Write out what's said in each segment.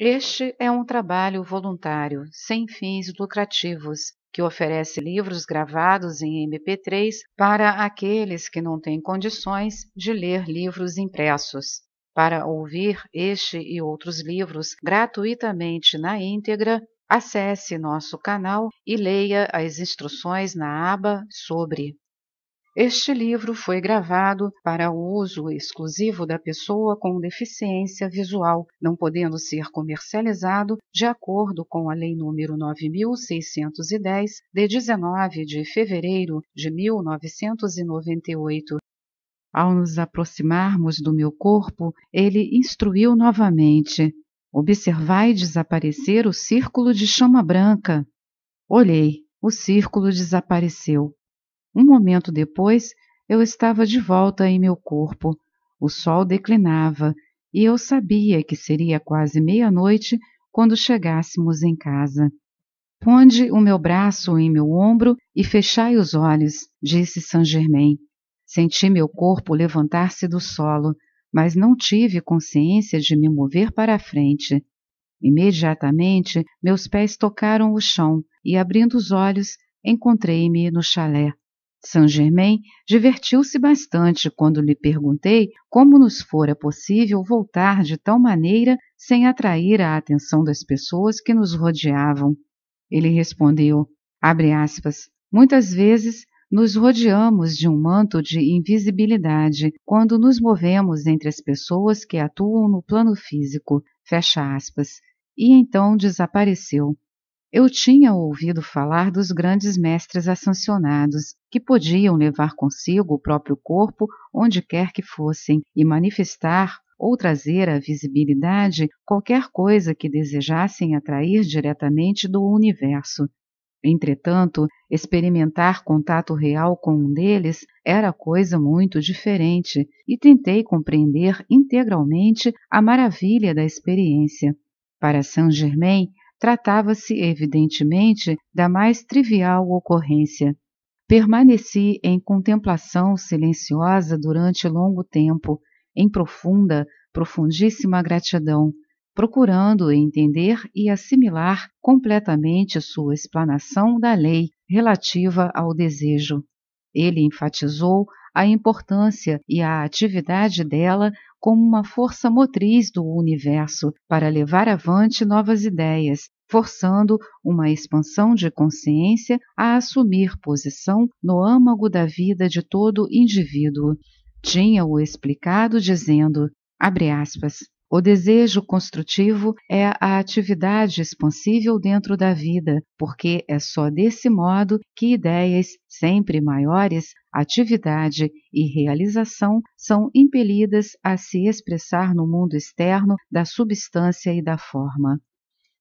Este é um trabalho voluntário, sem fins lucrativos, que oferece livros gravados em MP3 para aqueles que não têm condições de ler livros impressos. Para ouvir este e outros livros gratuitamente na íntegra, acesse nosso canal e leia as instruções na aba Sobre. Este livro foi gravado para o uso exclusivo da pessoa com deficiência visual, não podendo ser comercializado de acordo com a Lei nº 9610, de 19 de fevereiro de 1998. Ao nos aproximarmos do meu corpo, ele instruiu novamente: Observai desaparecer o círculo de chama branca. Olhei, o círculo desapareceu. Um momento depois, eu estava de volta em meu corpo. O sol declinava e eu sabia que seria quase meia-noite quando chegássemos em casa. Ponde o meu braço em meu ombro e fechai os olhos, disse Saint Germain. Senti meu corpo levantar-se do solo, mas não tive consciência de me mover para a frente. Imediatamente, meus pés tocaram o chão e, abrindo os olhos, encontrei-me no chalé. Saint-Germain divertiu-se bastante quando lhe perguntei como nos fora possível voltar de tal maneira sem atrair a atenção das pessoas que nos rodeavam. Ele respondeu, aspas, muitas vezes nos rodeamos de um manto de invisibilidade quando nos movemos entre as pessoas que atuam no plano físico, fecha aspas, e então desapareceu. Eu tinha ouvido falar dos grandes mestres ascensionados, que podiam levar consigo o próprio corpo onde quer que fossem e manifestar ou trazer à visibilidade qualquer coisa que desejassem atrair diretamente do universo. Entretanto, experimentar contato real com um deles era coisa muito diferente e tentei compreender integralmente a maravilha da experiência. Para Saint-Germain, Tratava-se, evidentemente, da mais trivial ocorrência. Permaneci em contemplação silenciosa durante longo tempo, em profunda, profundíssima gratidão, procurando entender e assimilar completamente sua explanação da lei relativa ao desejo. Ele enfatizou a importância e a atividade dela como uma força motriz do universo para levar avante novas ideias, forçando uma expansão de consciência a assumir posição no âmago da vida de todo indivíduo. Tinha-o explicado dizendo, abre aspas, o desejo construtivo é a atividade expansível dentro da vida, porque é só desse modo que ideias sempre maiores, atividade e realização são impelidas a se expressar no mundo externo da substância e da forma.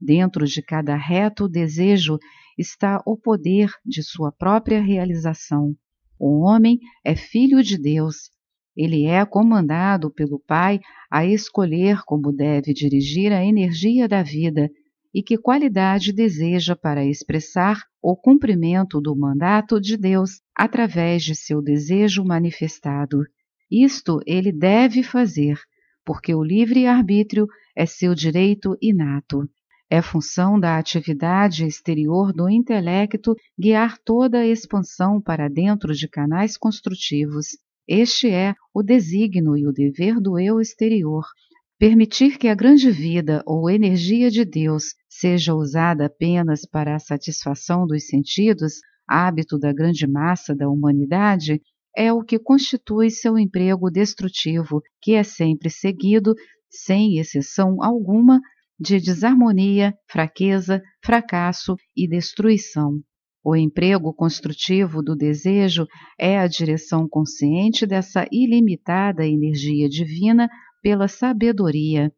Dentro de cada reto desejo está o poder de sua própria realização. O homem é filho de Deus, ele é comandado pelo Pai a escolher como deve dirigir a energia da vida e que qualidade deseja para expressar o cumprimento do mandato de Deus através de seu desejo manifestado. Isto ele deve fazer, porque o livre-arbítrio é seu direito inato. É função da atividade exterior do intelecto guiar toda a expansão para dentro de canais construtivos. Este é o desígnio e o dever do eu exterior. Permitir que a grande vida ou energia de Deus seja usada apenas para a satisfação dos sentidos, hábito da grande massa da humanidade, é o que constitui seu emprego destrutivo, que é sempre seguido, sem exceção alguma, de desarmonia, fraqueza, fracasso e destruição. O emprego construtivo do desejo é a direção consciente dessa ilimitada energia divina pela sabedoria.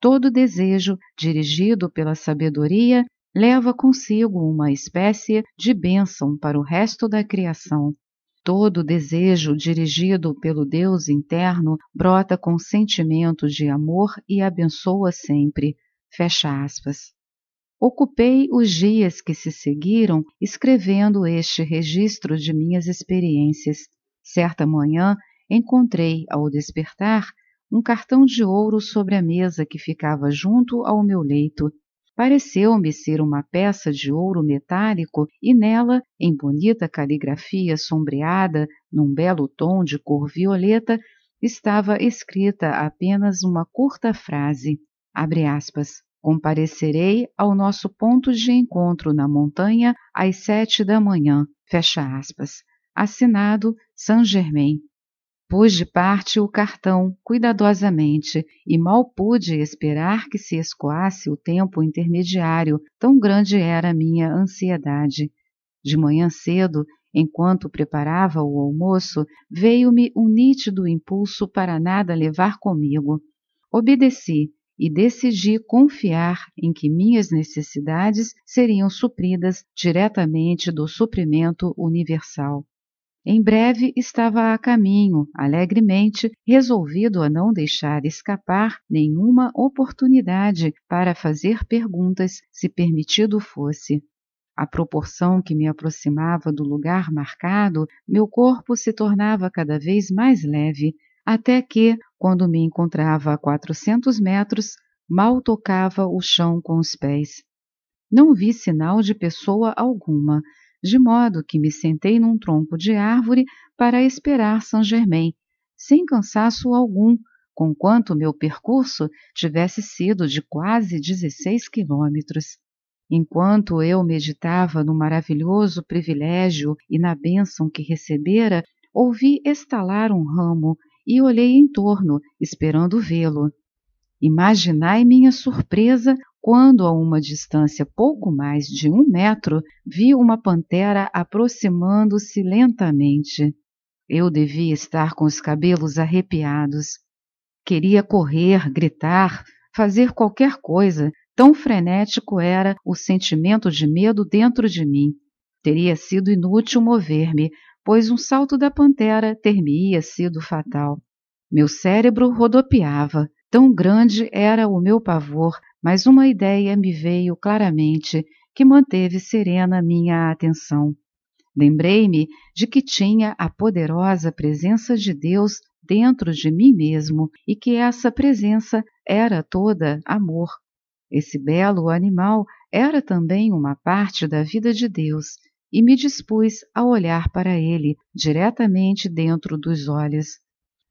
Todo desejo dirigido pela sabedoria leva consigo uma espécie de bênção para o resto da criação. Todo desejo dirigido pelo Deus interno brota com sentimento de amor e abençoa sempre. Fecha aspas. Ocupei os dias que se seguiram escrevendo este registro de minhas experiências. Certa manhã encontrei, ao despertar, um cartão de ouro sobre a mesa que ficava junto ao meu leito. Pareceu-me ser uma peça de ouro metálico e nela, em bonita caligrafia sombreada, num belo tom de cor violeta, estava escrita apenas uma curta frase, abre aspas, comparecerei ao nosso ponto de encontro na montanha às sete da manhã, fecha aspas, assinado Saint Germain. Pus de parte o cartão cuidadosamente e mal pude esperar que se escoasse o tempo intermediário, tão grande era a minha ansiedade. De manhã cedo, enquanto preparava o almoço, veio-me um nítido impulso para nada levar comigo. Obedeci e decidi confiar em que minhas necessidades seriam supridas diretamente do suprimento universal. Em breve estava a caminho, alegremente, resolvido a não deixar escapar nenhuma oportunidade para fazer perguntas, se permitido fosse. À proporção que me aproximava do lugar marcado, meu corpo se tornava cada vez mais leve, até que, quando me encontrava a quatrocentos metros, mal tocava o chão com os pés. Não vi sinal de pessoa alguma, de modo que me sentei num tronco de árvore para esperar Saint Germain, sem cansaço algum, conquanto meu percurso tivesse sido de quase 16 quilômetros. Enquanto eu meditava no maravilhoso privilégio e na bênção que recebera, ouvi estalar um ramo e olhei em torno, esperando vê-lo. Imaginai minha surpresa quando, a uma distância pouco mais de um metro, vi uma pantera aproximando-se lentamente. Eu devia estar com os cabelos arrepiados. Queria correr, gritar, fazer qualquer coisa, tão frenético era o sentimento de medo dentro de mim. Teria sido inútil mover-me, pois um salto da pantera ter-me-ia sido fatal. Meu cérebro rodopiava, tão grande era o meu pavor mas uma ideia me veio claramente que manteve serena minha atenção. Lembrei-me de que tinha a poderosa presença de Deus dentro de mim mesmo e que essa presença era toda amor. Esse belo animal era também uma parte da vida de Deus e me dispus a olhar para ele diretamente dentro dos olhos.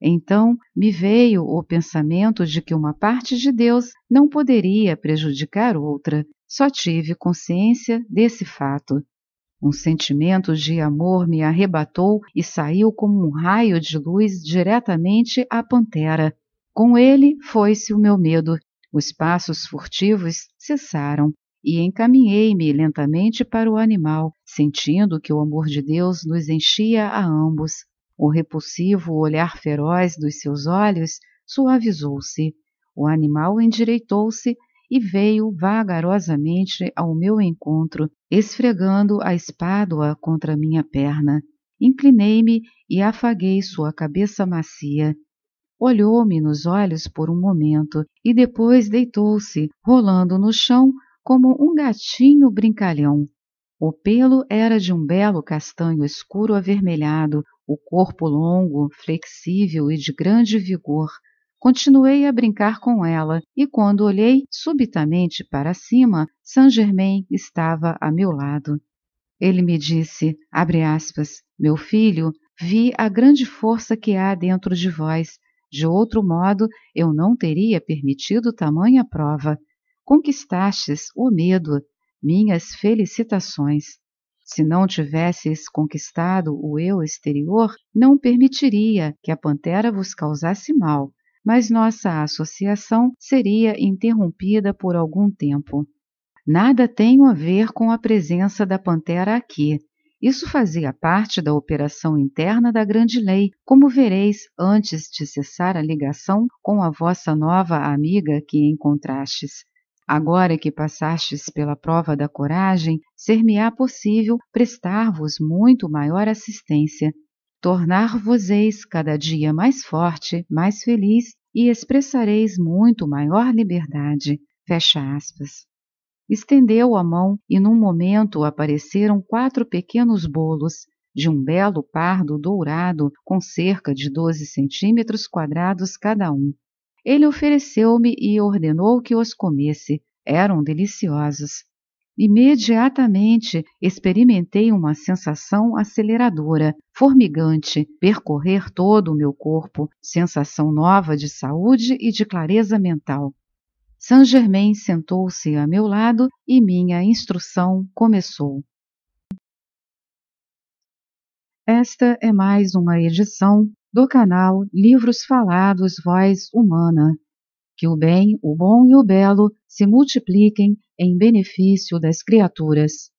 Então me veio o pensamento de que uma parte de Deus não poderia prejudicar outra. Só tive consciência desse fato. Um sentimento de amor me arrebatou e saiu como um raio de luz diretamente à pantera. Com ele foi-se o meu medo. Os passos furtivos cessaram e encaminhei-me lentamente para o animal, sentindo que o amor de Deus nos enchia a ambos. O repulsivo olhar feroz dos seus olhos suavizou-se. O animal endireitou-se e veio vagarosamente ao meu encontro, esfregando a espádua contra minha perna. Inclinei-me e afaguei sua cabeça macia. Olhou-me nos olhos por um momento e depois deitou-se, rolando no chão como um gatinho brincalhão. O pelo era de um belo castanho escuro avermelhado, o corpo longo, flexível e de grande vigor. Continuei a brincar com ela e quando olhei subitamente para cima, Saint Germain estava a meu lado. Ele me disse, aspas, meu filho, vi a grande força que há dentro de vós. De outro modo, eu não teria permitido tamanha prova. Conquistastes o medo. Minhas felicitações. Se não tivesses conquistado o eu exterior, não permitiria que a pantera vos causasse mal, mas nossa associação seria interrompida por algum tempo. Nada tenho a ver com a presença da pantera aqui. Isso fazia parte da operação interna da grande lei, como vereis antes de cessar a ligação com a vossa nova amiga que encontrastes. Agora que passastes pela prova da coragem, ser-me-á possível prestar-vos muito maior assistência, tornar-vos-eis cada dia mais forte, mais feliz e expressareis muito maior liberdade. Fecha aspas. Estendeu a mão e num momento apareceram quatro pequenos bolos de um belo pardo dourado com cerca de doze centímetros quadrados cada um. Ele ofereceu-me e ordenou que os comesse. Eram deliciosos. Imediatamente experimentei uma sensação aceleradora, formigante, percorrer todo o meu corpo, sensação nova de saúde e de clareza mental. Saint Germain sentou-se a meu lado e minha instrução começou. Esta é mais uma edição do canal Livros Falados Voz Humana. Que o bem, o bom e o belo se multipliquem em benefício das criaturas.